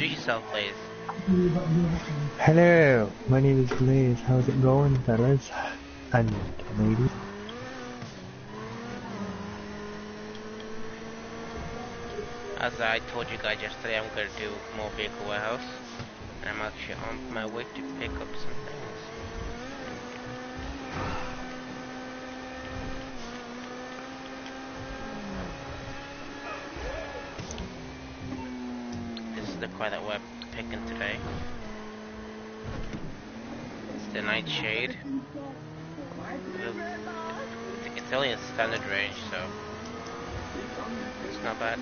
introduce yourself, please. Hello, my name is Blaze. How's it going, fellas and ladies? As I told you guys yesterday, I'm to do more vehicle warehouse. And I'm actually on my way to pick up some things. This is the car that we're picking today. It's the Nightshade. It's only a standard range, so it's not bad.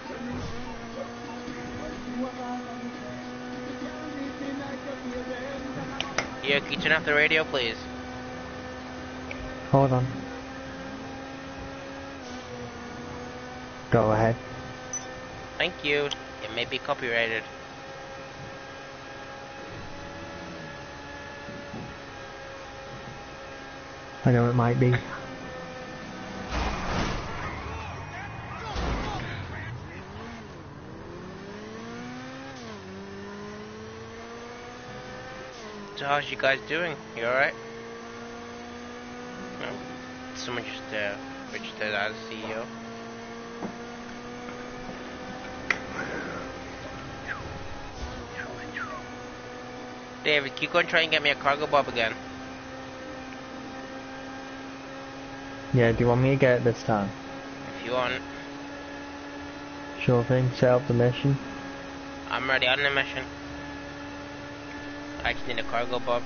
Yeah, can you turn off the radio, please? Hold on. Go ahead. Thank you. It may be copyrighted. I know it might be. So how's you guys doing? You alright? No? Someone just uh, registered as CEO. David, you go and try and get me a Cargobob again? Yeah, do you want me to get it this time? If you want. Sure thing, set up the mission. I'm ready on the mission. I just need a Cargobob.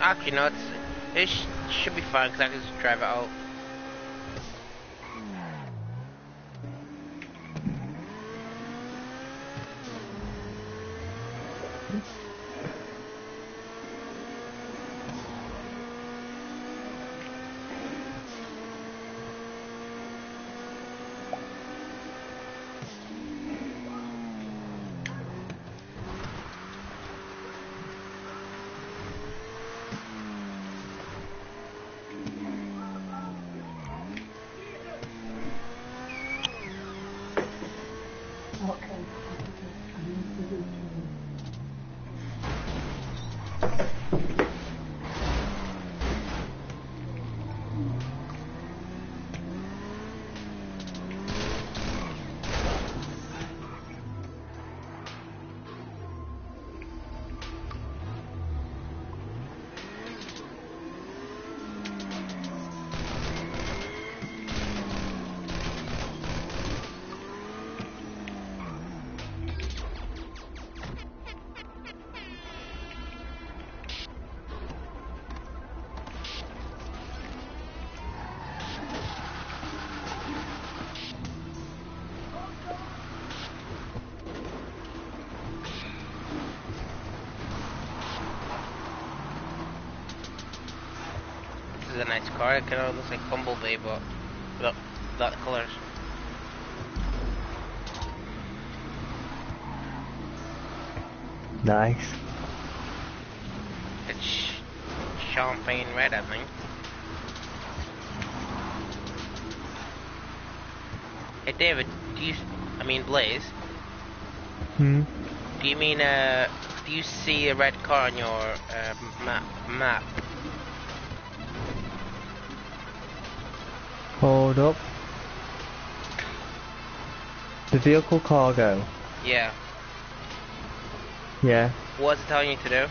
Actually, no, it's, it sh should be fine because I can just drive it out. Nice car. It kind of looks like Bumblebee, but without, the colours. Nice. It's champagne red, I think. Hey, David, do you? I mean, Blaze. Hmm? Do you mean uh? Do you see a red car on your uh, map? Map? Hold up. The vehicle cargo. Yeah. Yeah. What's it telling you to do?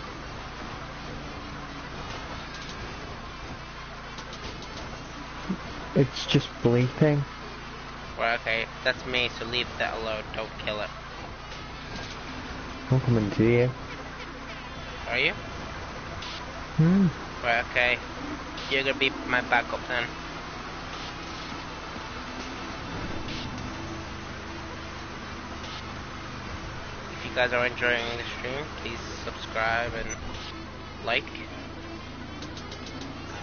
It's just bleeping. Well, okay, that's me. So leave that alone. Don't kill it. I'm coming to you. Are you? Hmm. Right. Okay. You're gonna be my backup then. You guys are enjoying the stream, please subscribe and like.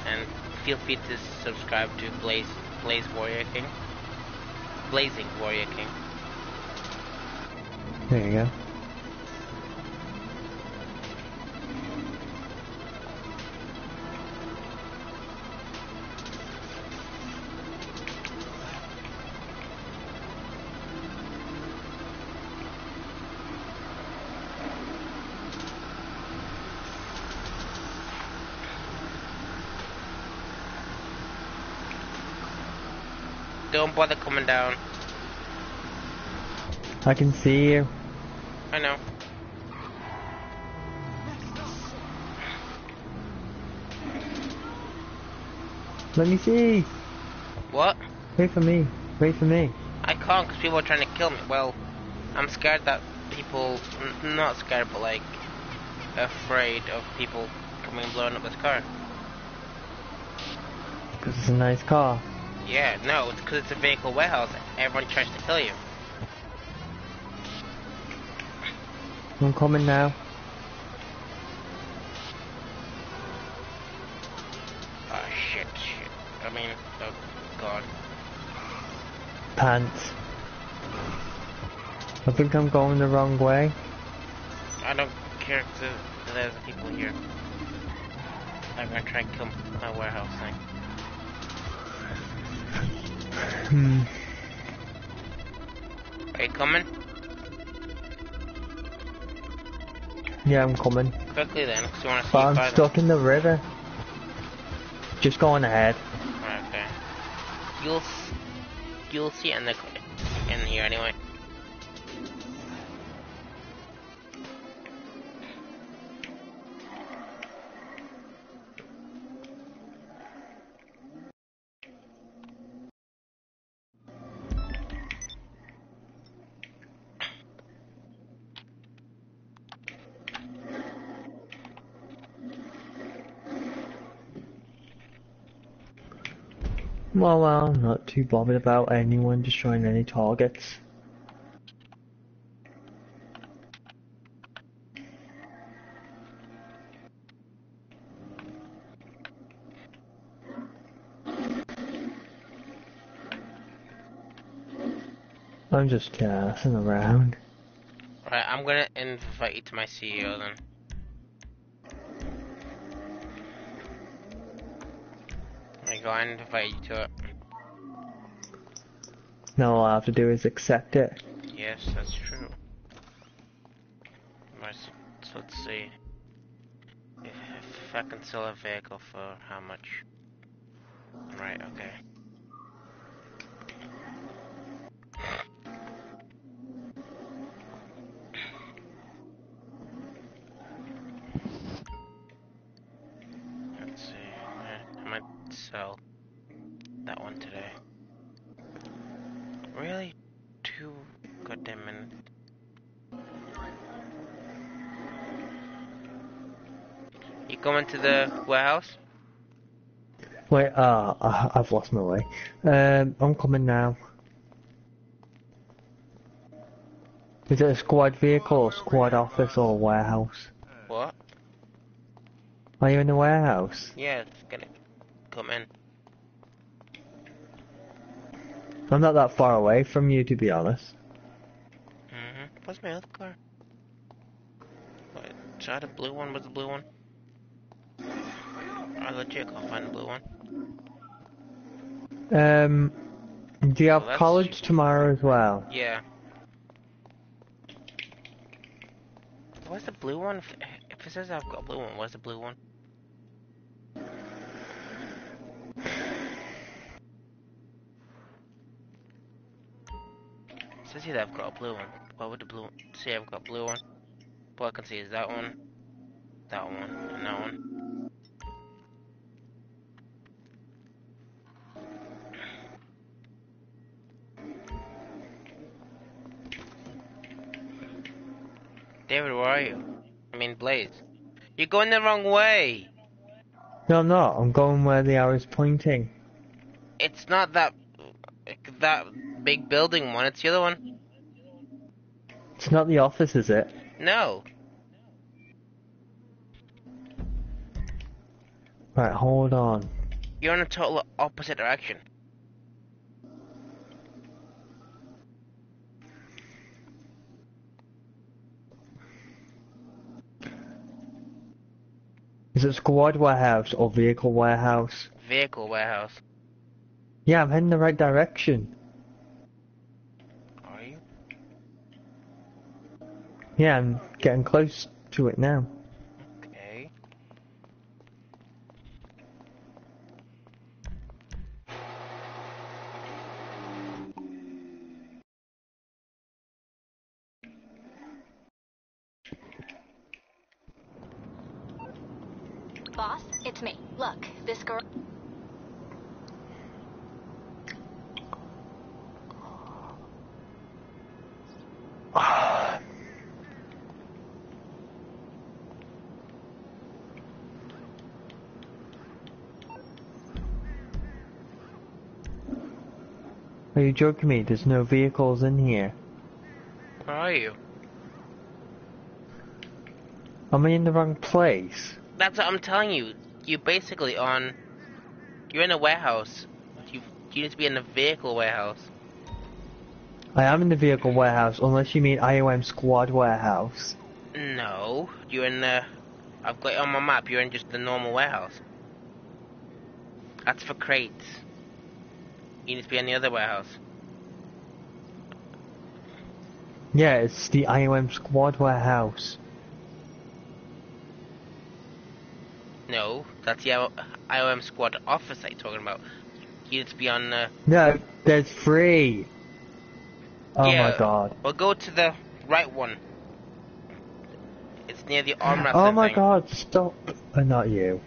And feel free to subscribe to Blaze Blaze Warrior King. Blazing Warrior King. There you go. Don't bother coming down. I can see you. I know. Let me see. What? Wait for me. Wait for me. I can't because people are trying to kill me. Well, I'm scared that people, n- not scared, but like afraid of people coming and blowing up this car. Because it's a nice car. Yeah, no, it's because it's a vehicle warehouse. Everyone tries to kill you. I'm coming now. Oh shit, shit. I mean, oh god. Pants. I think I'm going the wrong way. I don't care if there's people here. I'm gonna try and kill my warehouse thing. Hmm. Are you coming? Yeah, I'm coming. Quickly then, because you want to see But I'm stuck in the river. Just going ahead. Okay. You'll you'll see it in the in here anyway. Well, I'm not too bothered about anyone destroying any targets. I'm just gassing around. Right, I'm gonna invite you to my CEO then. There you invite you to it. Now all I have to do is accept it. Yes, that's true. Right, so, so let's see. If I can sell a vehicle for how much? Warehouse? Wait, ah, uh, I've lost my way. Um, I'm coming now. Is it a squad vehicle, or squad office, or warehouse? What? Are you in the warehouse? Yeah, it's gonna come in. I'm not that far away from you, to be honest. Mm-hmm. What's my other car? Wait, try the blue one. What's the blue one? I legit can't find the blue one. Um, do you have Well, college tomorrow as well? Yeah. What's the blue one? If, it says I've got a blue one, what's the blue one? It says here that I've got a blue one. What would the blue one? See, I've got a blue one. What I can see is that one, that one, and that one. David, where are you? I mean, Blaze. You're going the wrong way. No, I'm not. I'm going where the arrow's pointing. It's not that that big building one. It's the other one. It's not the office, is it? No. Right, hold on. You're in a total opposite direction. Is it squad warehouse or vehicle warehouse? Vehicle warehouse. Yeah, I'm heading the right direction. Are you? Yeah, I'm getting close to it now. Okay. Boss, it's me. Look, this girl... Are you joking me? There's no vehicles in here. Where are you? Am I in the wrong place? That's what I'm telling you. You're basically on. You're in a warehouse. You you need to be in a vehicle warehouse. I am in the vehicle warehouse, unless you mean IOM squad warehouse. No, you're in the. I've got it on my map. You're in just the normal warehouse. That's for crates. You need to be in the other warehouse. Yeah, it's the IOM squad warehouse. No, that's the IOM squad office you're talking about. You need to be on. Uh, No, there's three. Oh Yeah. my god. well, go to the right one. It's near the arm wrestling Oh my thing. god, stop. Uh, not you.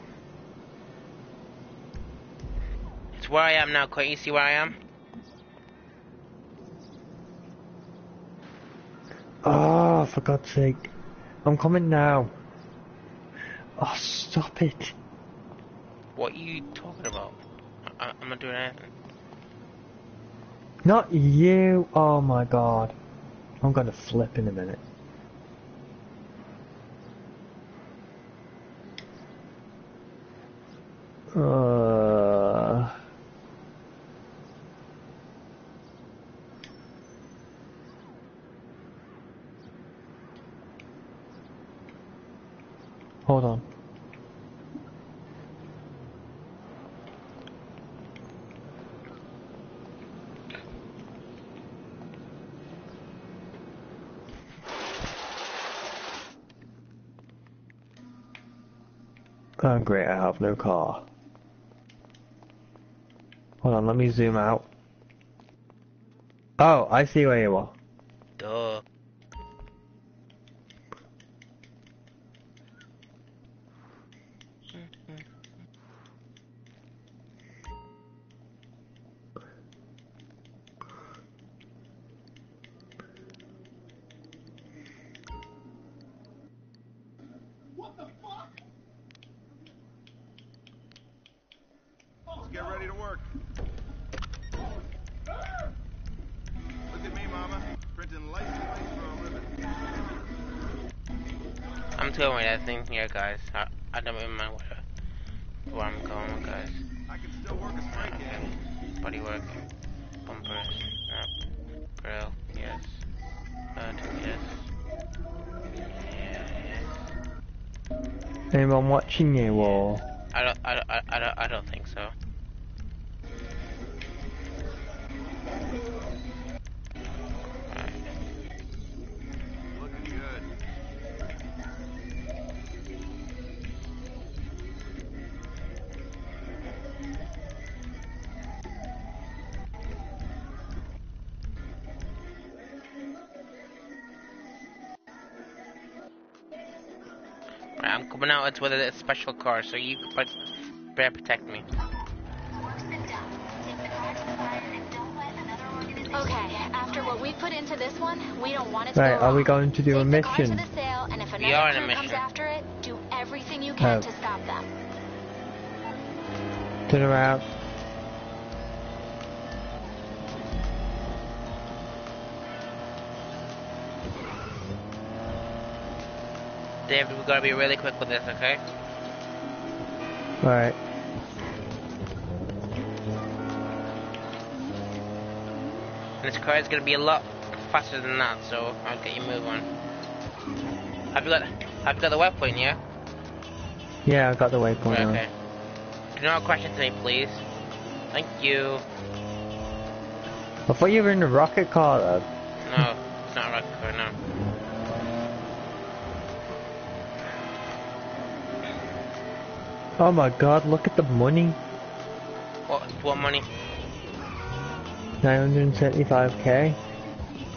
It's where I am now. Can't you see where I am? Oh, for God's sake. I'm coming now. Oh, stop it. What are you talking about? I, I'm not doing anything. Not you. Oh my god. I'm gonna flip in a minute. Uh... Hold on. Oh great, I have no car. Hold on, let me zoom out. Oh, I see where you are. Here, guys. With a special car, so you but better protect me. Okay, after what we put into this one, we don't want it to Right, go are we going to do a Take the car to mission? the sale, and if We are in a crew comes mission. after it, do everything you can Oh. to stop them. Turn around. David, we gotta be really quick with this, okay? Alright. This car is gonna be a lot faster than that, so I'll get you move on. Have you got have you got the waypoint, yeah? Yeah, I got the waypoint on. okay. Do not question to me, please. Thank you. I thought you were in a rocket car though. No, it's not a rocket car, no. Oh my god, look at the money. What what money? 975k.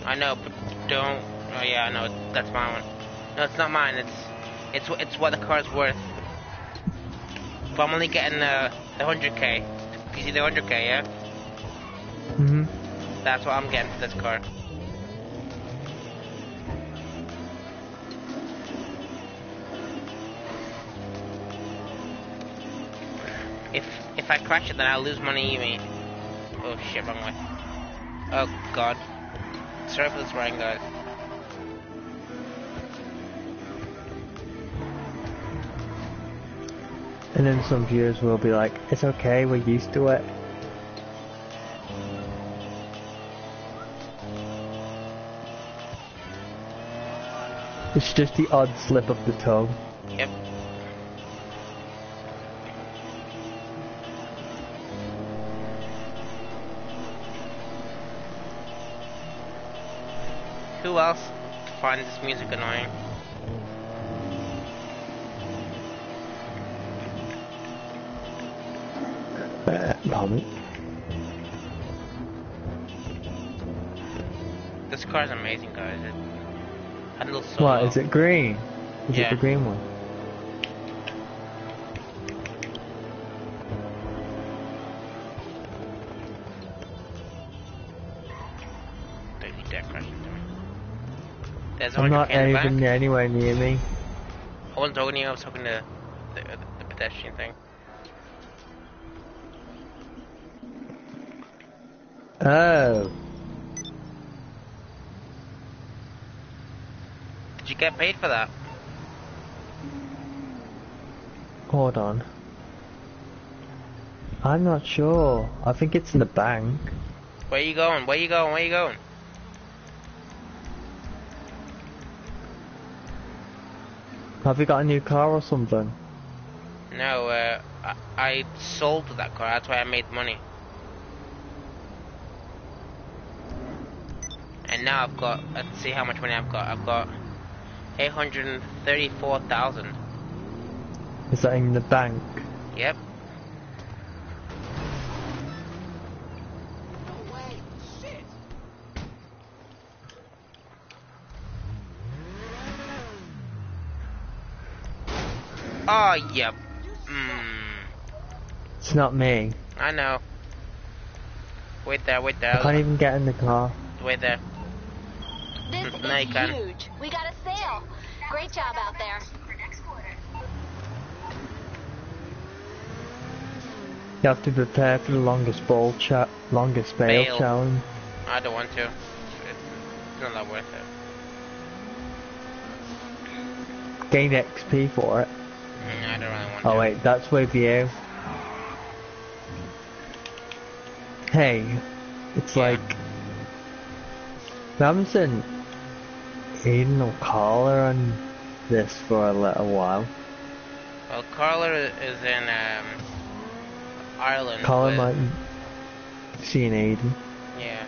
I know, but don't. Oh yeah, I know. That's my one. No, it's not mine. It's it's it's what the car's worth. but I'm only getting uh, the 100k. You see the 100k, yeah? hmm That's what I'm getting for this car. If I crash it, then I'll lose money. Me. Oh shit, wrong way. Oh god. Sorry for this rain, guys. And then some viewers will be like, it's okay, we're used to it. It's just the odd slip of the tongue. Yep. Else finds this music annoying? Uh, pardon? This car is amazing, guys. It handles so What, well. is it green? Is Yeah. it the green one? I'm not 100k in the even back. anywhere near me. I wasn't talking to you, I was talking to the, the, the pedestrian thing. Oh, Did you get paid for that? hold on. I'm not sure. I think it's in the bank. Where are you going? Where are you going? Where are you going? Have you got a new car or something? No, uh, I, I sold that car. That's why I made money. And now I've got. Let's see how much money I've got. I've got eight hundred thirty-four thousand. Is that in the bank? Yep. Oh, yep. Mmm. It's not me. I know. Wait there, wait I there. can't even get in the car. Wait there. This No, is can't. huge. We got a sale. Great job out there. You have to prepare for the longest ball cha- longest bail, Bail. challenge. I don't want to. It's not that worth it. Gain XP for it. I don't really want Oh wait, that's with you. Hey, it's Yeah. like seen Aiden or Carla on this for a little while. Well, Carla is in um, Ireland. Carla might see an Aiden Yeah.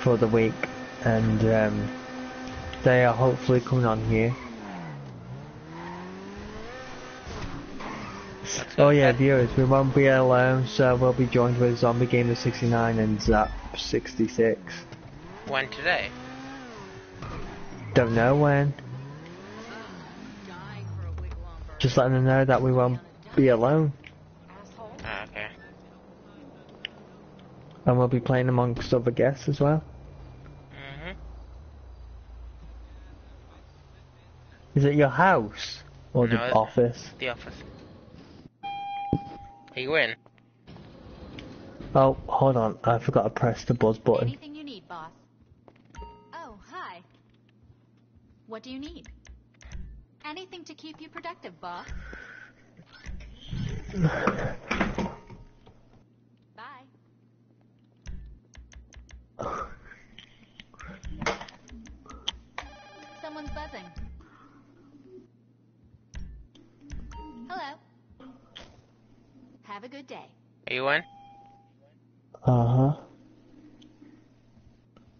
for the week, and um, they are hopefully coming on here. Oh yeah, viewers, we won't be alone, so we'll be joined with Zombie Gamer 69 and Zap 66. When today? Don't know when. Just letting them know that we won't be alone, Ah, okay. and we'll be playing amongst other guests as well. Mhm. Is it your house or No, the office? The office. Are you in? Oh, hold on, I forgot to press the buzz button. Anything you need, boss. Oh, hi. What do you need? Anything to keep you productive, boss. Bye. Someone's buzzing. Hello. Have a good day. Are you in? Uh huh.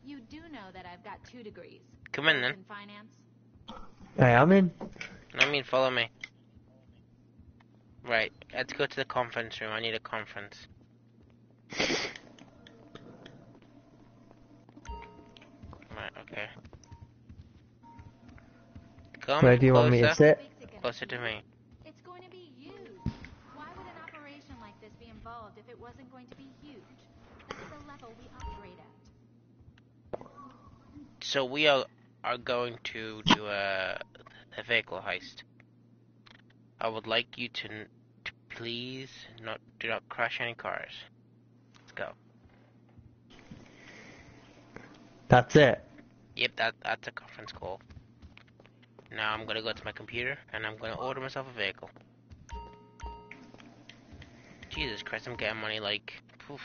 You do know that I've got two degrees. Come in then. In finance. Hey, I'm in. I mean, follow me. Right, let's go to the conference room. I need a conference. Right, okay. Come Where do you want me to sit? Makes it gonna Closer to me. It's going to be you. Wasn't going to be huge. That's the level we operate at. So we are are going to do a, a vehicle heist. I would like you to, to please not do not crash any cars. Let's go. That's it. Yep, that that's a conference call. Now I'm gonna go to my computer and I'm gonna order myself a vehicle. Jesus Christ, I'm getting money like poof.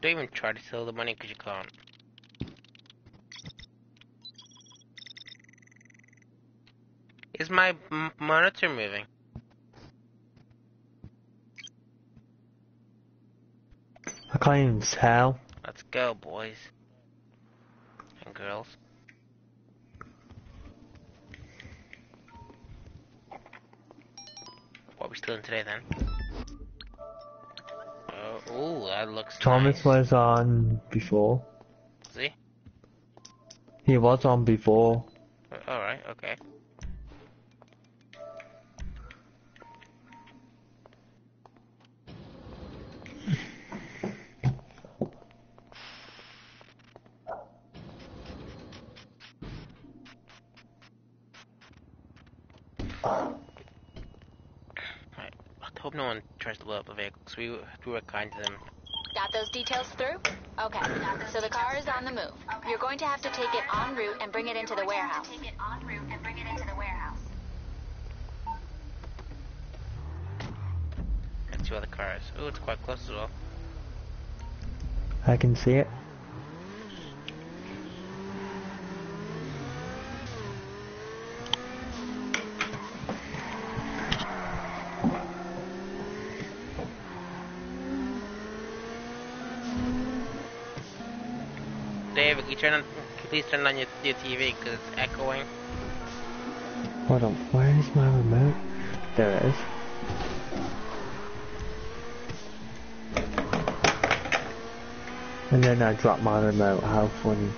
Don't even try to sell the money because you can't. Is my m- monitor moving? I can't even tell. Let's go, boys and girls. What are we still in today then? Oh, ooh, that looks Thomas nice. was on before. See? He was on before. Uh, All right, okay. Up the vehicle, 'cause we, we were kind to them. Got those details through? Okay, so the car is on the move. You're going to have to take it en route and bring it into the warehouse. And two other cars. Ooh, it's quite close as well. I can see it. David, can you turn on, please turn on your, your TV because it's echoing. Hold on, where is my remote? There it is. And then I dropped my remote, how funny.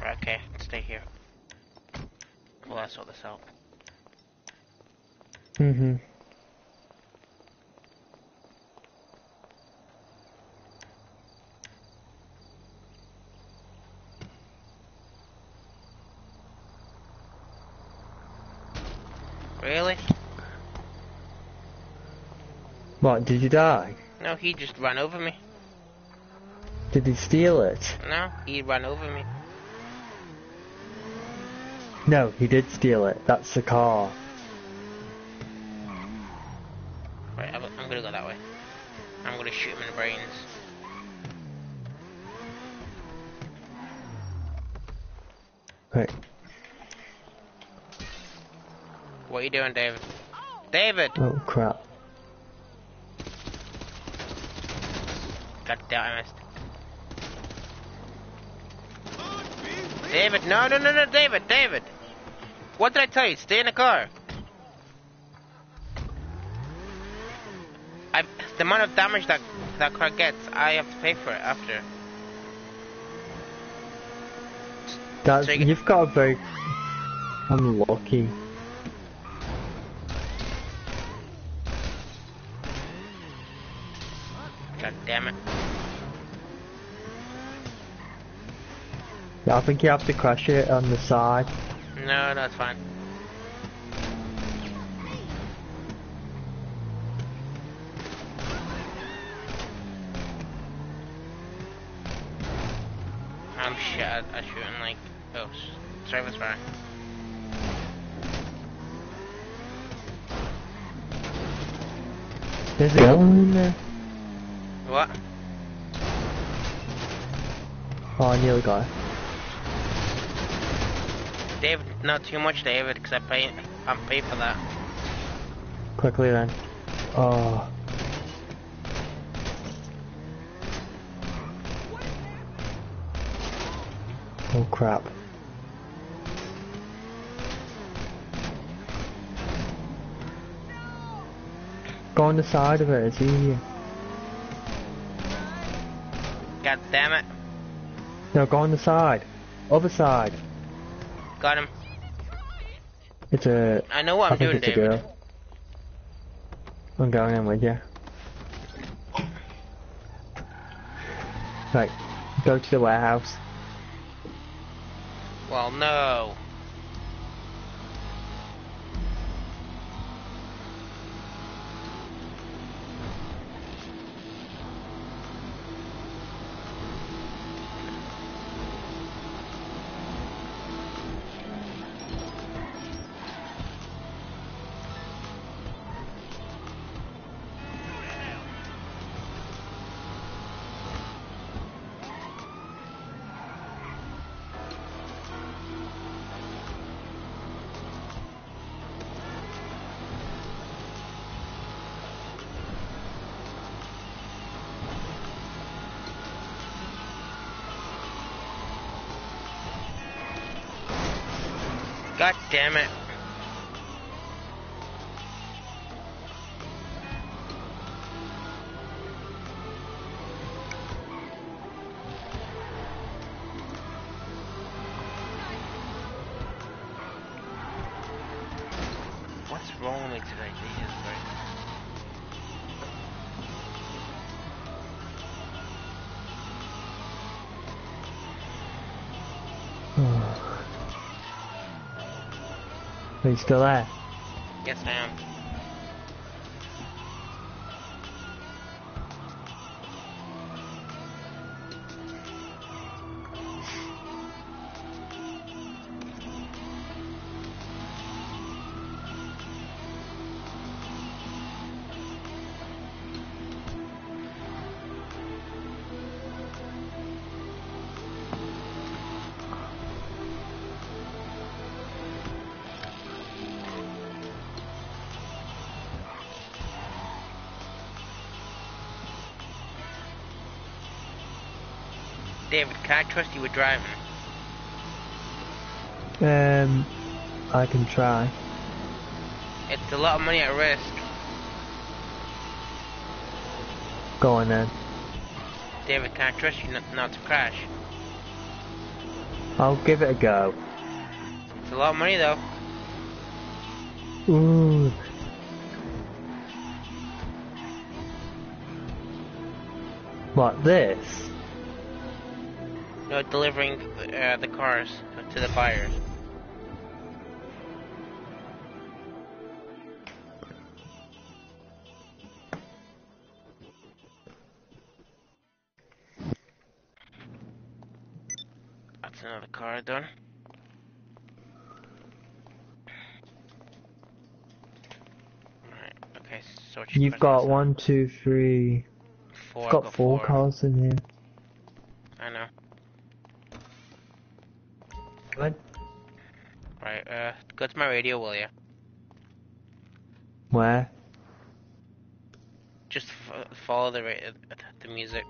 Right, okay, stay here. Well, I sort this out. Mm-hmm. Really? What, did you die? No, he just ran over me. Did he steal it? No, he ran over me. No, he did steal it. That's the car. Right, I'm, I'm gonna go that way. I'm gonna shoot him in the brains. Right. What are you doing, David? David! Oh crap. God damn, I missed. David, no, no, no, no, David, David! What did I tell you? Stay in the car. I, the amount of damage that that car gets, I have to pay for it after. That's, So you- you've got a very unlucky. God damn it. I think you have to crash it on the side. No, that's fine. I'm shit at, shooting like oh, service fire. There's a gun in there. What? Oh, I nearly got it. David, not too much, David, because I pay, I'm paid for that. Quickly then. Oh. Oh crap. Go on the side of it, it's easier. God damn it. No, go on the side. Other side. Got him. It's a... I know what I I'm doing, it's a David. girl. I'm going in with you. Right, go to the warehouse. Well, no. God damn it. Are you still there? Yes, I am. Can I trust you with driving? Um, I can try. It's a lot of money at risk. Go on then. David, can I trust you not, not to crash? I'll give it a go. It's a lot of money though. Ooh. What, this? No, delivering uh, the cars to the buyers. That's another car done. Right, okay, so you You've got one, two, three. Four, You've got got four cars in here. Go to my radio, will you? Where? Just f- follow the ra- the music.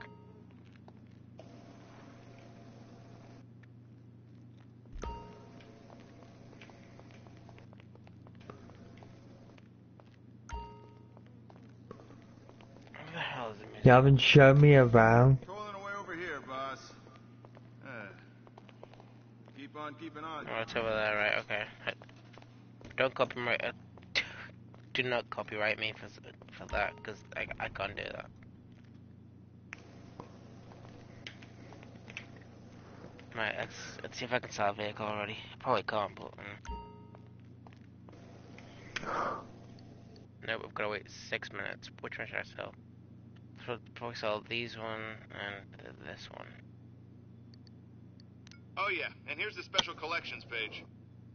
Where the hell is the music? You haven't shown me around. Trolling away over here, boss. Uh, keep on keeping on. Oh, it's over there, right? Okay. I- Don't copyright. Uh, do not copyright me for for that, because I I can't do that. Right, let's let's see if I can sell a vehicle already. Probably can't, but. Um... No, we've got to wait six minutes. Which one should I sell? Probably sell these one and this one. Oh yeah, and here's the special collections page.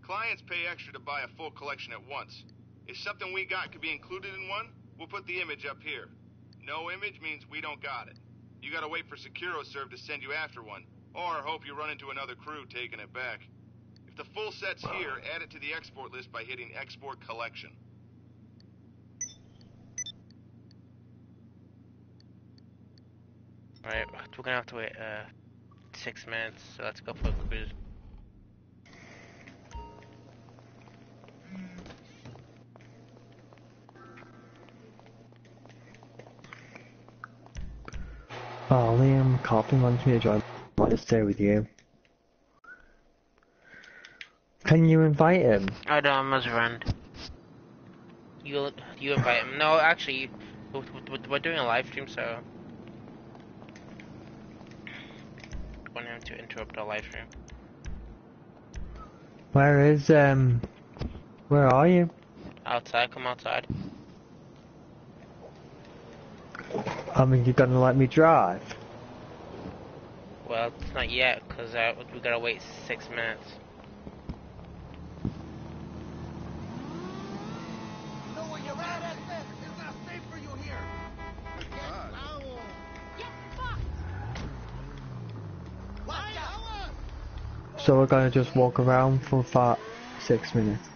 Clients pay extra to buy a full collection at once. If something we got could be included in one, we'll put the image up here. No image means we don't got it. You gotta wait for SecuroServe to send you after one, or hope you run into another crew taking it back. If the full set's here, add it to the export list by hitting Export Collection. Alright, we're gonna have to wait uh six minutes, so let's go for a cruise. Oh, Liam, Carlton wants me to join. I want to stay with you. Can you invite him? I don't, I'm his friend. You you invite him. No, actually, we're doing a live stream, so I want him to interrupt our live stream. Where is, um, where are you? Outside, come outside. I mean, you're gonna let me drive? Well, it's not yet, because uh, we gotta wait six minutes. Know where you're at, Esme? It's not safe for you here. Get fucked! Watch out! So we're gonna just walk around for about six minutes.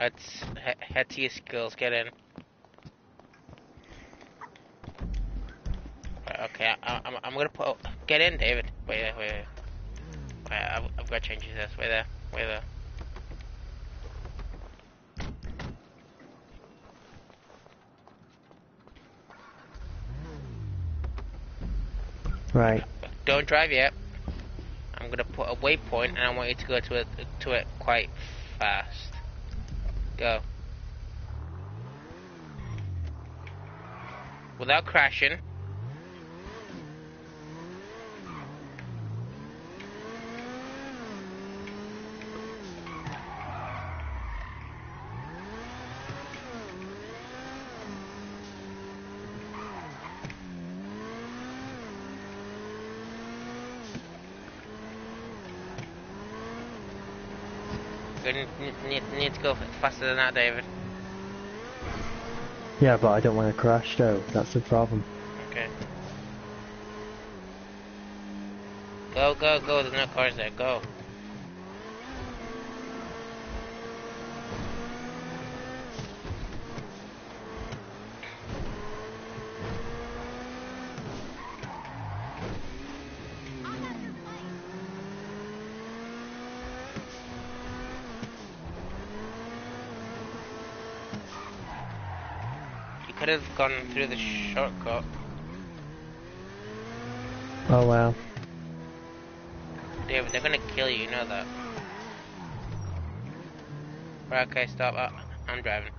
Let's he- head to your skills, get in. Okay, I, I'm, I'm gonna put. Get in, David. Wait, wait, wait. wait. Wait, I've, I've got to change this. Wait there, wait there. Right. Don't drive yet. I'm gonna put a waypoint, and I want you to go to it to it quite fast. Go. Without crashing. Good. Need, need, need to go faster than that, David. Yeah, but I don't want to crash though. That's the problem. Okay. Go, go, go. There's no cars there. Go. Could have gone through the shortcut. Oh well. David, they're gonna kill you, you know that. Right, okay, stop. Uh, I'm driving.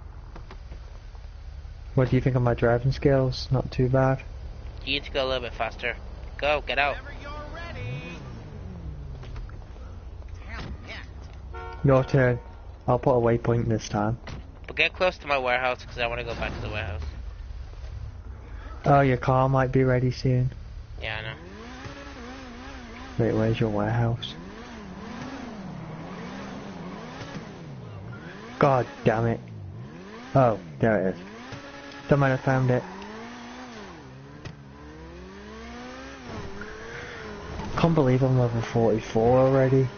What do you think of my driving skills? Not too bad. You need to go a little bit faster. Go, get out. You're ready. Your turn. I'll put a waypoint this time. But get close to my warehouse because I want to go back to the warehouse. Oh, your car might be ready soon. Yeah, I know. Wait, where's your warehouse? God damn it. Oh, there it is. Don't mind I found it. Can't believe I'm level 44 already.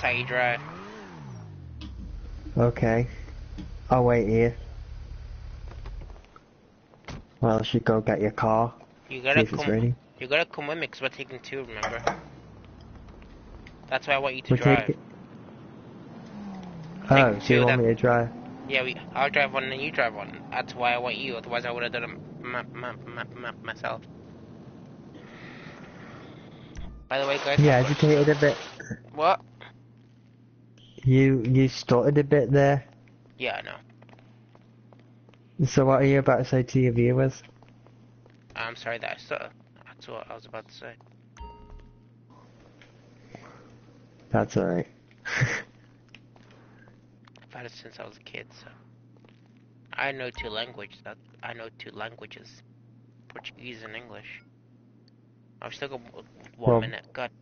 That's how you drive. Okay. I'll wait here. Well, I should go get your car. You gotta come. ready. You gotta come with me because we're taking two. Remember? That's why I want you to We're drive. taking- Oh, so you want that- me to drive? Yeah, we. I'll drive one and you drive one. That's why I want you. Otherwise, I would have done it m- m- m- m- myself. By the way, guys. Yeah, hesitated a bit. What? You you stuttered a bit there. Yeah, I know. So what are you about to say to your viewers? I'm sorry that I uh, saw. That's what I was about to say. That's alright. I've had it since I was a kid, so I know two languages. I know two languages, Portuguese and English. I've still got one Well- minute. God.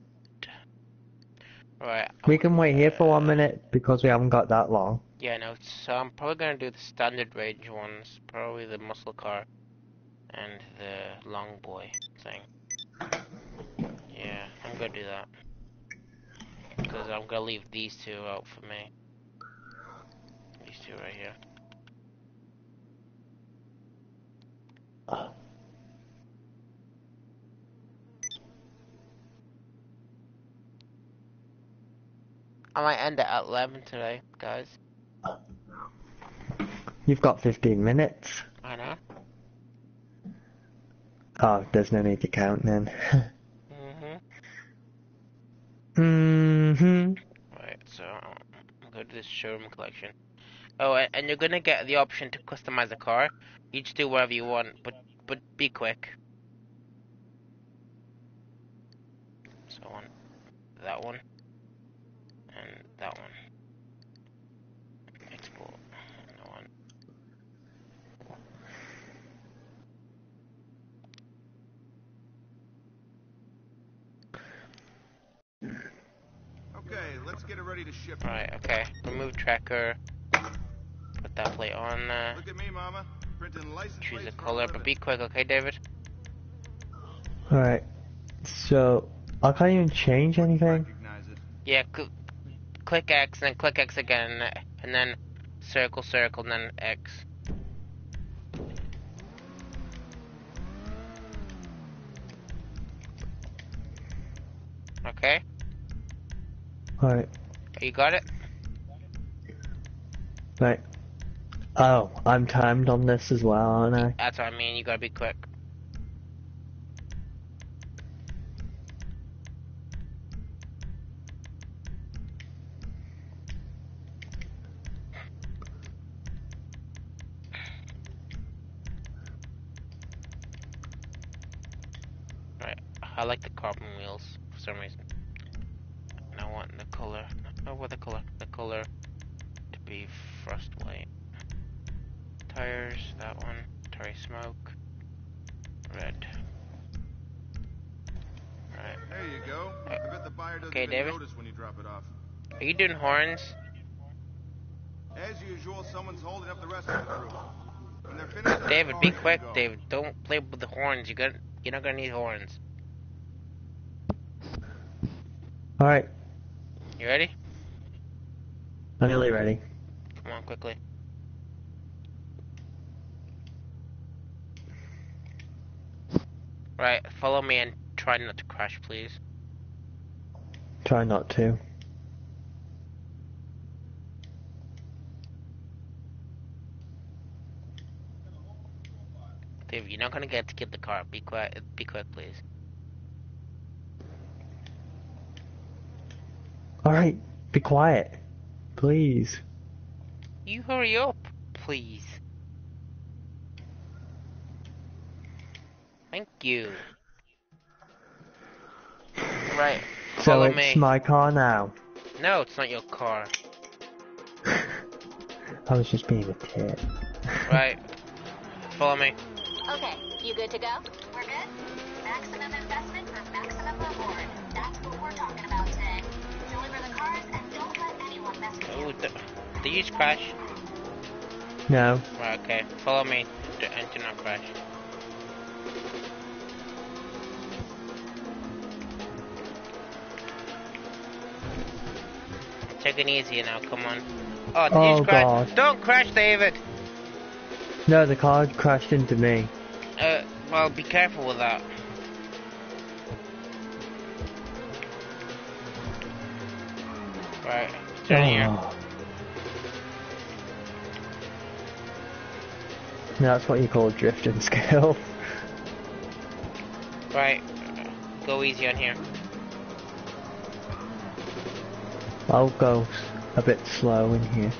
Right. we can wait here for one minute because we haven't got that long. Yeah, no. So I'm probably gonna do the standard range ones, probably the muscle car and the long boy thing. Yeah, I'm gonna do that because I'm gonna leave these two out for me. These two right here. Ah. I might end it at 11 today, guys. You've got 15 minutes. I know. Oh, there's no need to count then. hmm mm-hmm. Right, so I'm going to this showroom collection. Oh, and you're gonna get the option to customize the car. You just do whatever you want, but but be quick. So I want that one that one. Export that one. Okay, let's get it ready to ship. Right, okay. Remove tracker. Put that plate on. Uh, Look at me, Mama. Printing license choose a color, but be quick, okay, David? Alright. So, I can't even change anything. Yeah, cl- click X, and then click X again, and then circle, circle, and then X. Okay, Alright. you got it? Right. Oh, I'm timed on this as well, aren't I? That's what I mean, you gotta be quick. Right, I like the carbon wheels for some reason. And I want the color, oh what the color? The color to be frost white. Tires, that one. Tire smoke. Red. Right. There you go. I bet the buyer doesn't Okay, even David. notice when you drop it off. Are you doing horns? As usual, someone's holding up the rest of the crew. When they're finished, they're David, be quick. David. Don't play with the horns. You got you're not gonna need horns. Alright. You ready? I'm nearly ready. Come on, quickly. Right, follow me and try not to crash, please. Try not to. David, you're not gonna get to get the car. Be quiet. Be quick, please. Alright, be quiet. Please. You hurry up, please. Thank you. Right, So follow it's me. my car now. No, it's not your car. I was just being a tit. Right, follow me. Okay, you good to go? We're good. Maximum investment for maximum reward. That's what we're talking about today. Deliver the cars and don't let anyone mess with Ooh, you. th- did you just crash? No. Okay. Follow me d- and do not crash. Take it easy now, come on. Oh, did Oh, just crash? God. Don't crash, David! No, the car crashed into me. Well, be careful with that. Right, turn here. Oh. That's what you call drifting skill. Right, go easy on here. I'll go a bit slow in here.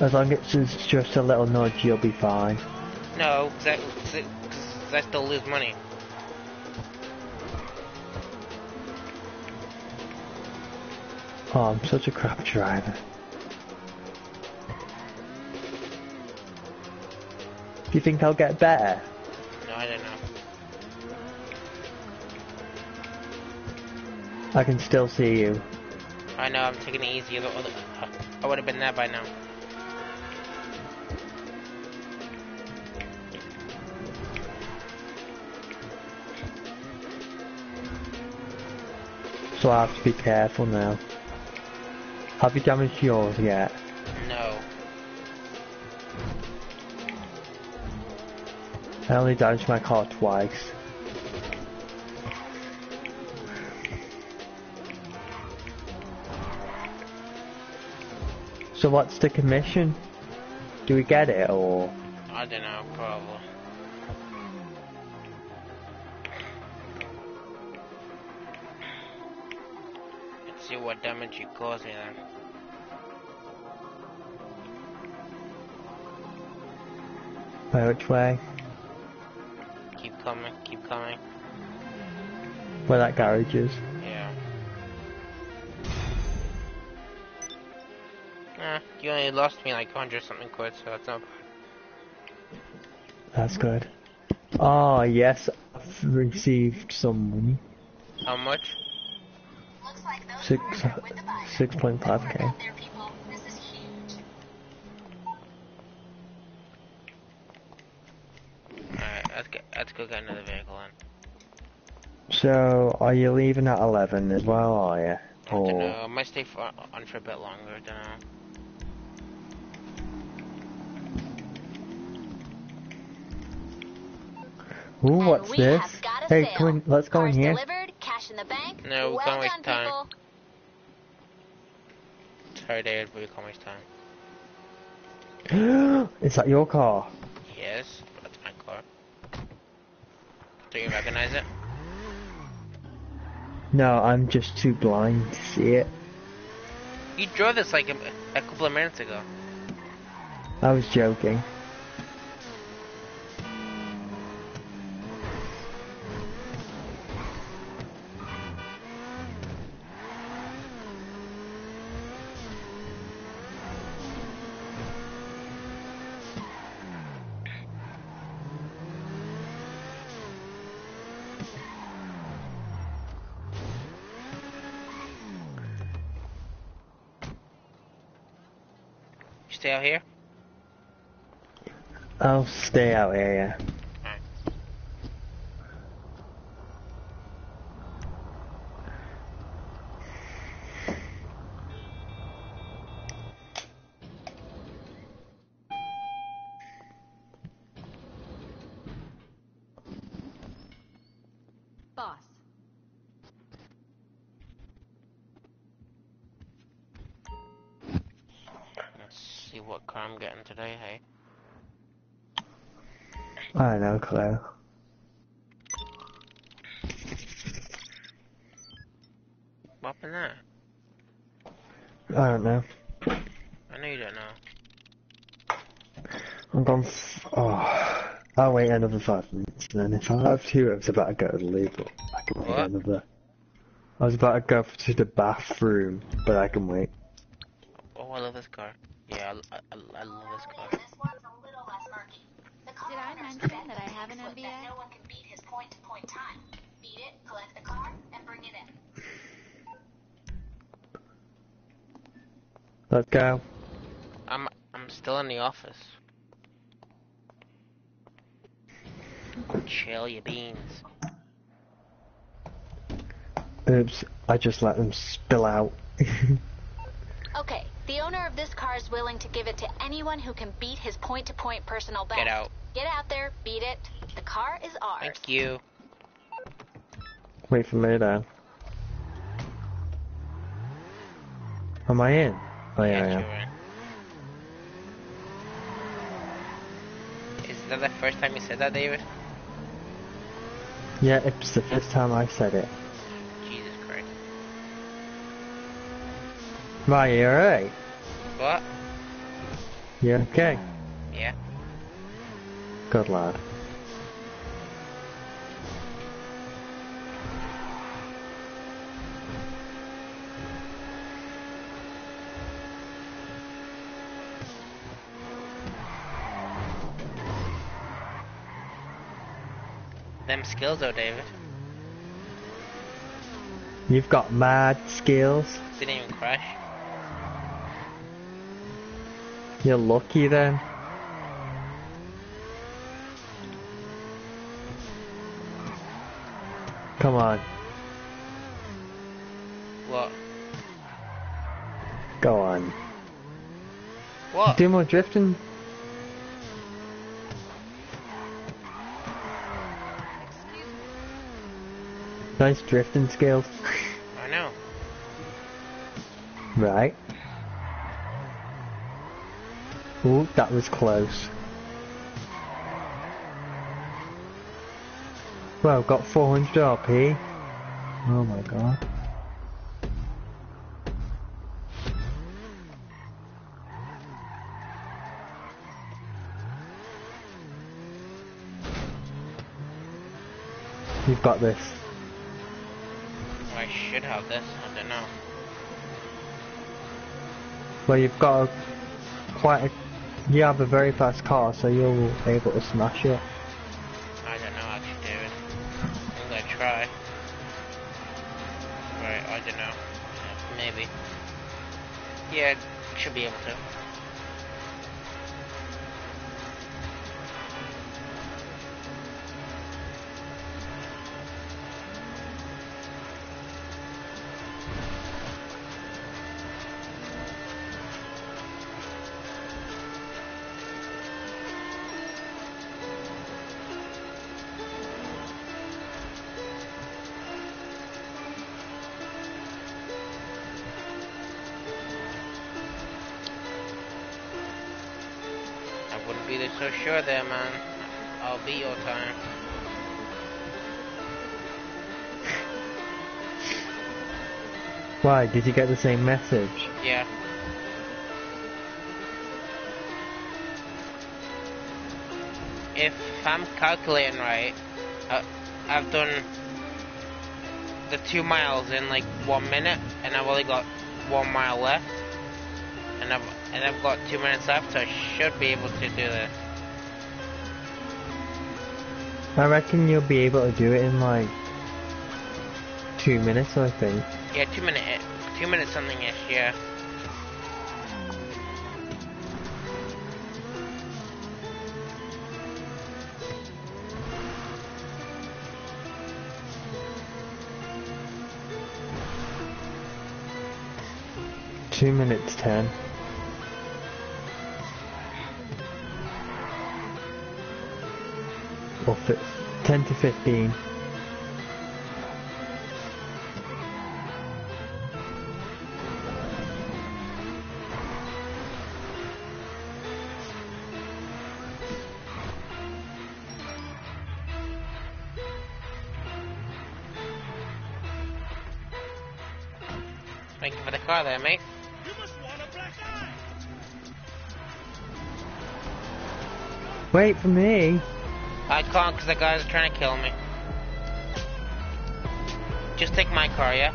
As long as it's just a little nudge, you'll be fine. No, cause I, cause I- 'cause still lose money. Oh, I'm such a crap driver. Do you think I'll get better? No, I don't know. I can still see you. I know, I'm taking it easy. I would have been there by now. So I have to be careful now. Have you damaged yours yet? No. I only damaged my car twice. So what's the commission? Do we get it or? I don't know, probably. What damage you cause me then. Where which way? Keep coming, keep coming. Where that garage is. Yeah. You only lost me like 100 something quid, so that's not bad. That's good. Oh yes, I've received some money. How much? Looks like those Six, cars are with the buyer. six point five Work k. out there, people. This is huge. Alright, let's get let's go get another vehicle then. So are you leaving at eleven as well? Are you? I don't know, I might stay for, on for a bit longer, I don't know. ooh, what's this? have got a Hey, sale. come in, let's go in here. delivered, cash in the bank. No, we well can't waste time. people. Sorry David, but we can't time. is that your car? Yes, that's my car. Do you recognize it? No, I'm just too blind to see it. You drove this like a, a couple of minutes ago. I was joking. Stay out here? I'll stay out here, yeah. Alright. Boss. Let's see what car I'm getting today, hey? I don't know, Claire. What happened there? I don't know. I know you don't know. I'm gone. F- oh, I'll wait another five minutes, and then if I have to, I was about to go to the loo, but I can wait What? another. I was about to go to the bathroom, but I can wait. Oh, I love this car. Yeah, I, I, I love this car. This one's a little less Did I mention that I have an so that MBA? no one can beat his point-to-point time. Beat it, collect the car, and bring it in. Let's go. I'm I'm still in the office. Chill your beans. Oops, I just let them spill out. Okay, the owner of this car is willing to give it to anyone who can beat his point-to-point personal best. Get out. Get out there, beat it. The car is ours. Thank you. wait for me then. Am I in? Oh yeah, yeah. you're in. Is that the first time you said that, David? Yeah, it's the first time I said it. Jesus Christ. Right, you alright? What? You okay? Yeah. Good lad. Them skills though, David. You've got mad skills. Didn't even crash. You're lucky then. Come on, What? go on. What? Do more drifting. Nice drifting skills. I know. right. Ooh, that was close. Well, got 400 RP. Oh my god. You've got this. Have this. I don't know. Well, you've got a, quite a, you have a very fast car, so you'll be able to smash it. I don't know actually, David. I'm gonna try. Right, I don't know. Maybe. Yeah, should be able to. There, man. I'll beat your time. Why? Did you get the same message? Yeah. If I'm calculating right, uh, I've done the two miles in like one minute, and I've only got one mile left, and I've and I've got two minutes left, so I should be able to do this. I reckon you'll be able to do it in like two minutes, I think. Yeah, two minute, two minutes something ish. Yeah. Two minutes ten. 10 to 15. Thank you for the car there, mate. Wait for me. I can't because the guys are trying to kill me. Just take my car, yeah?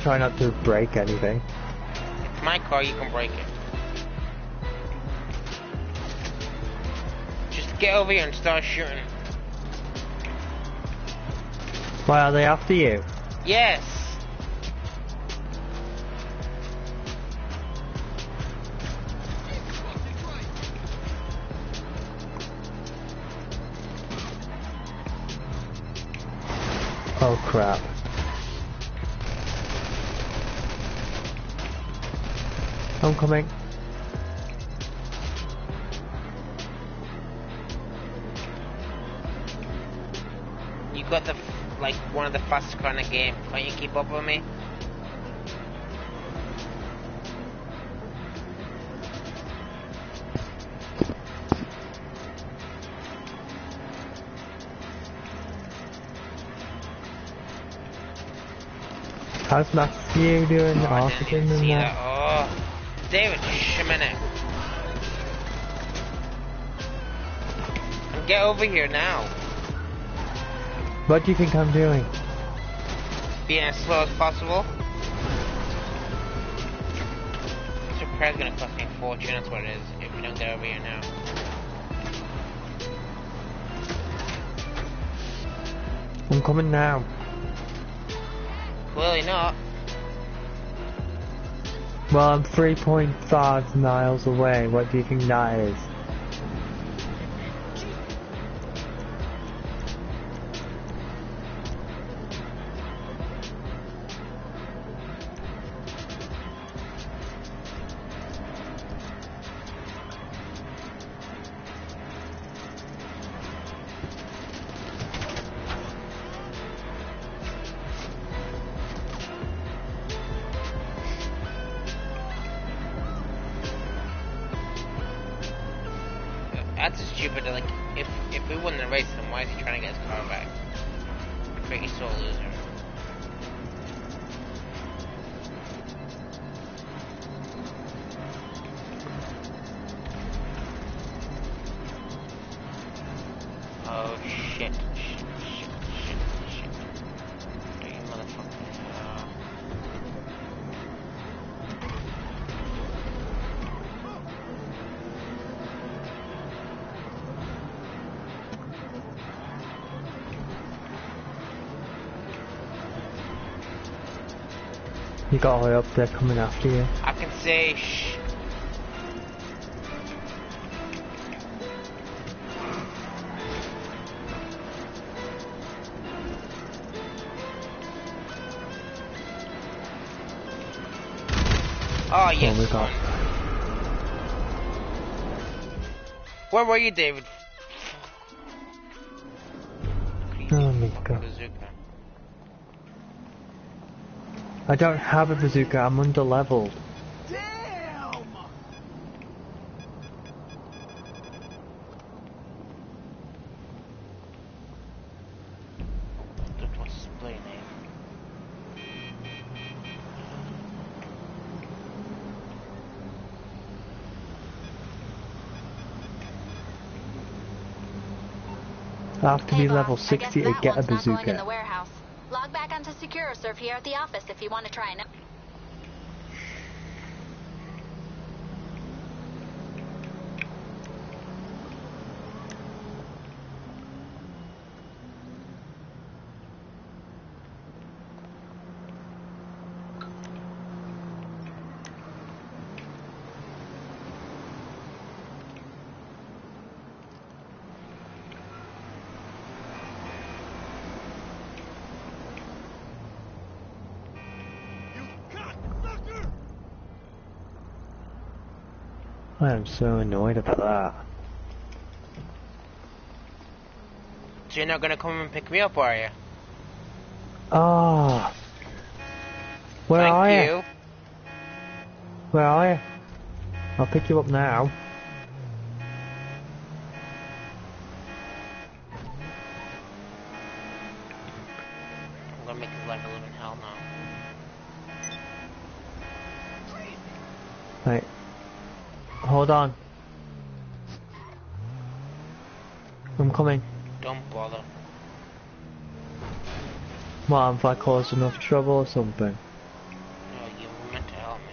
I'll try not to break anything. It's my car, you can break it. Just get over here and start shooting. Why are they after you? Yes! Oh crap. I'm coming. You got the f- like one of the fastest in the game. Can't you keep up with me? How's Matthew doing? Oh, I didn't see that? David, minute. Get over here now. What do you think I'm doing? Being as slow as possible. This repair's gonna cost me a fortune, that's what it is, if we don't get over here now. I'm coming now. Clearly not. Well, I'm 3.5 miles away. What do you think that is? Got her up there coming after you. I can say shh. Oh, oh yes. Oh my god. Where were you, David? I don't have a bazooka, I'm under leveled. Damn! Look what's his play name. I have to Hey, be level 60 guess to get a one's not going in the bazooka. Onto SecuroServe here at the office if you want to try it. I am so annoyed about that. So you're not gonna come and pick me up, are you? Ah. Where Thank are you. you? Where are you? I'll pick you up now. I'm gonna make his life a living hell now. Right. Hold on. I'm coming. Don't bother. What, if I cause enough trouble or something? No, you were meant to help me.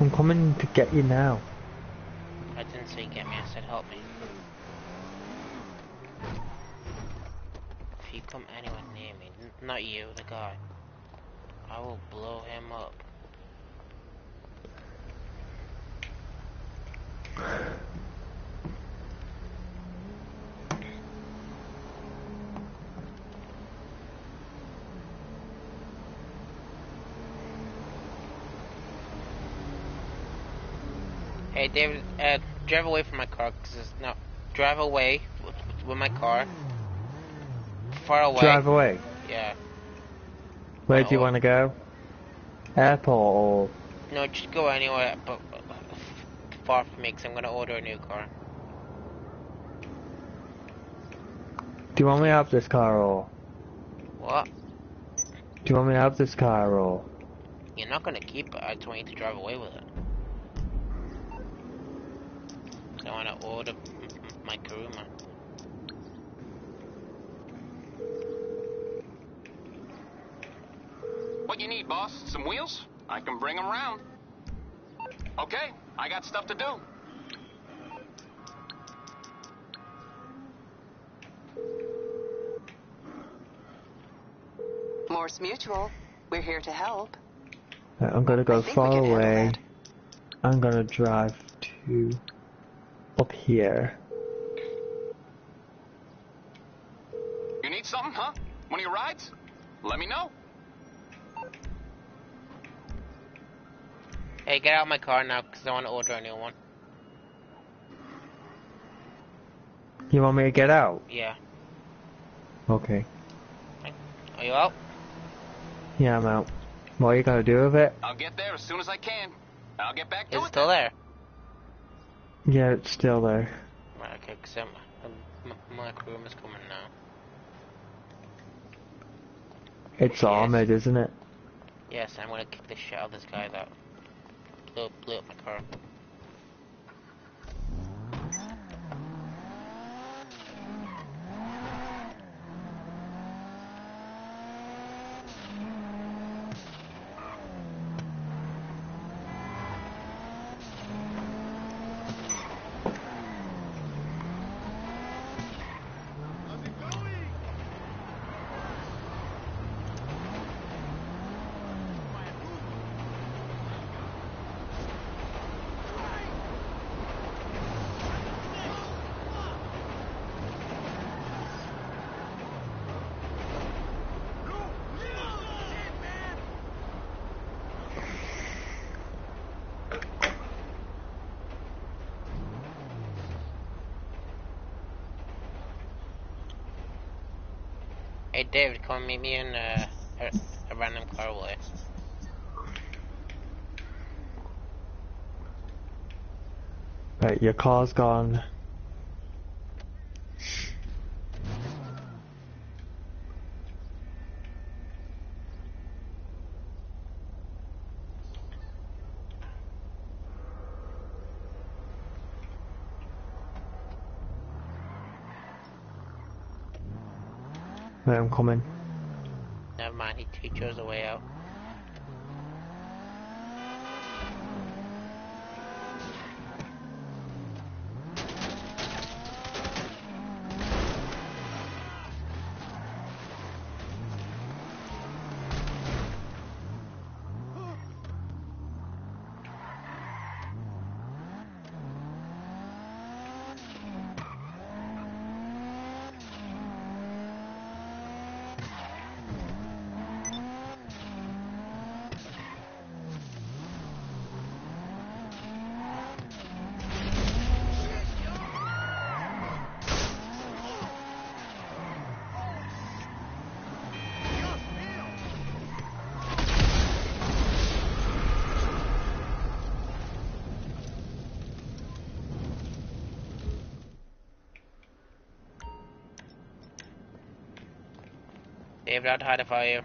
I'm coming to get you now. I didn't say get me, I said help me. If you come anywhere near me, not you, the guy, I will blow him up. Hey, David, uh, drive away from my car, cause it's, no, drive away with, with my car. Far away. Drive away. Yeah. Where do you Oh. want to go? Airport or No, just go anywhere, but but- far from me, cause I'm gonna order a new car. do you want me to have this car or What? do you want me to have this car or You're not gonna keep it. I just want you to drive away with it. 'Cause I wanna order m- m- my Karuma. What you need, boss? Some wheels? I can bring them round. Okay, I got stuff to do. Mors Mutual. We're here to help. Uh, I'm gonna go far away. I'm gonna drive to up here. You need something, huh? One of your rides? Let me know. Hey, get out of my car now, cause I wanna order a new one. You want me to get out? Yeah. Okay. Are you out? Yeah, I'm out. What are you gonna do with it? I'll get there as soon as I can. I'll get back to Is it it. still there? Yeah, it's still there. Right, okay, cause I'm, I'm, m- my Karuma's coming now. It's Yes. armored, isn't it? Yes, I'm gonna kick the shit out of this guy that blew, blew up my car. Hey, David, come meet me in uh, a, a random car away. Right, your car's gone. Right, Hide if I were you.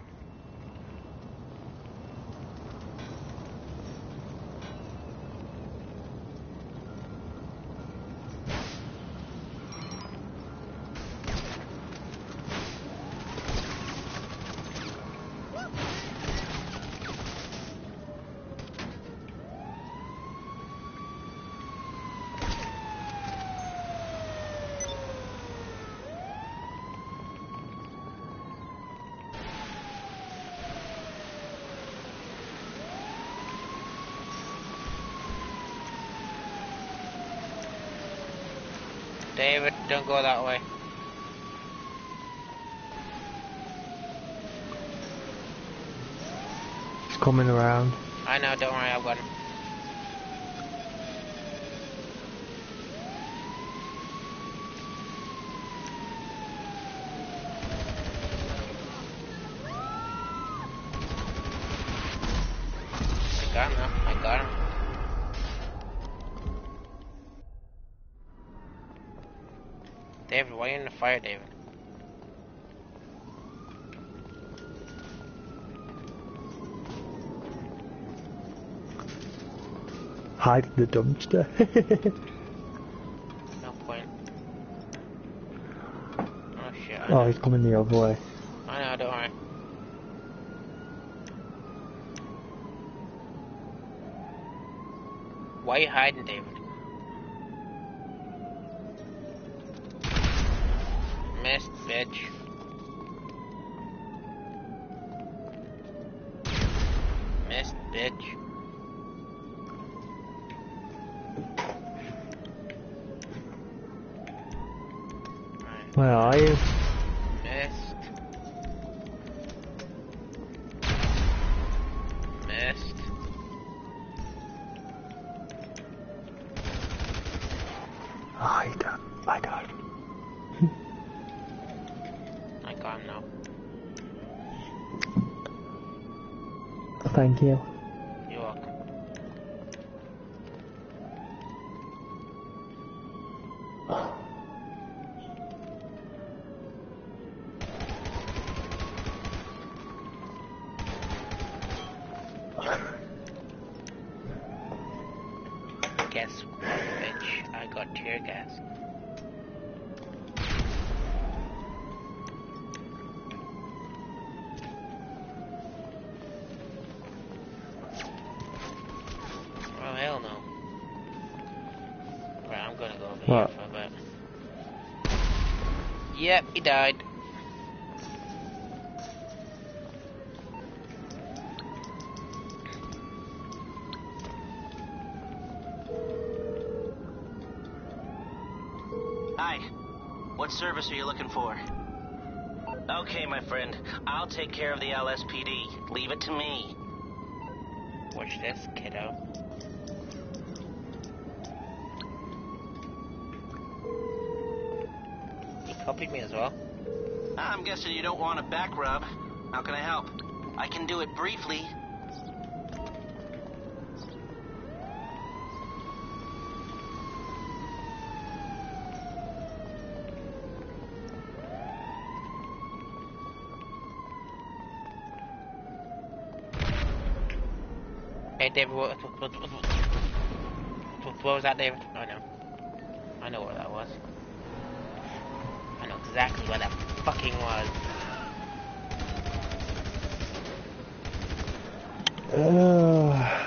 David, don't go that way. It's coming around. I know, don't worry, I've got him. got him now. I got him. David, why are you in the fire, David? Hide in the dumpster. No point. Oh shit. I oh, he's coming the other way. I know, don't worry. Why are you hiding, David? Missed, bitch. Missed, bitch. Right, Where are you? missed. Missed. Oh, I got, I got him. I got him now. Thank you. You're welcome. Guess what, bitch? I got tear gas. Oh hell no. Right, I'm gonna go over What? here for a bit. Yep, he died. He copied me as well. Ah, I'm guessing you don't want a back rub. How can I help? I can do it briefly. Hey, David, what, what, what, what was that, David? I know. I know what that was. Exactly where that fucking was. Ugh.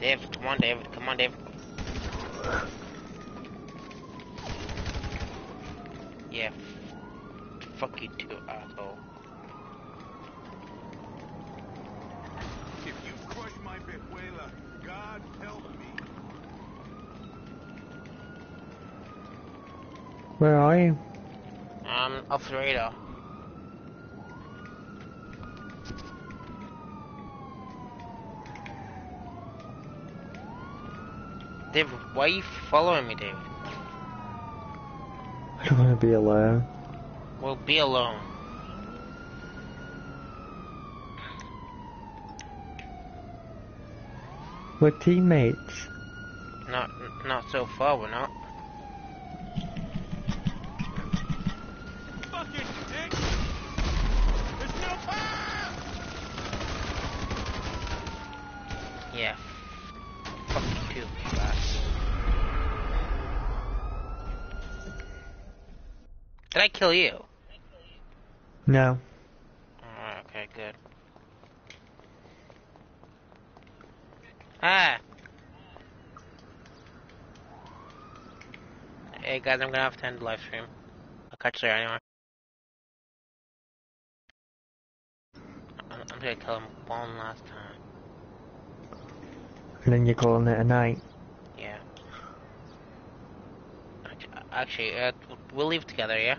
David, come on, David. Come on, David. Yeah. f- Fuck you too, asshole. If you crush my Bejuela, God help me. Where are you? Off the radar. David, why are you following me, David? I don't want to be alone. Well, be alone. We're teammates. Not, not so far. We're not. Fucking dick! There's no ah! Yeah. Fuck you too, you ass. Did I kill you? No. Alright, okay, good. Ah! Hey guys, I'm gonna have to end the live stream. I'll catch you there anyway. I'm, I'm gonna kill him one last time. And then you're calling it a night. Yeah. Actually, uh, we'll leave together, yeah?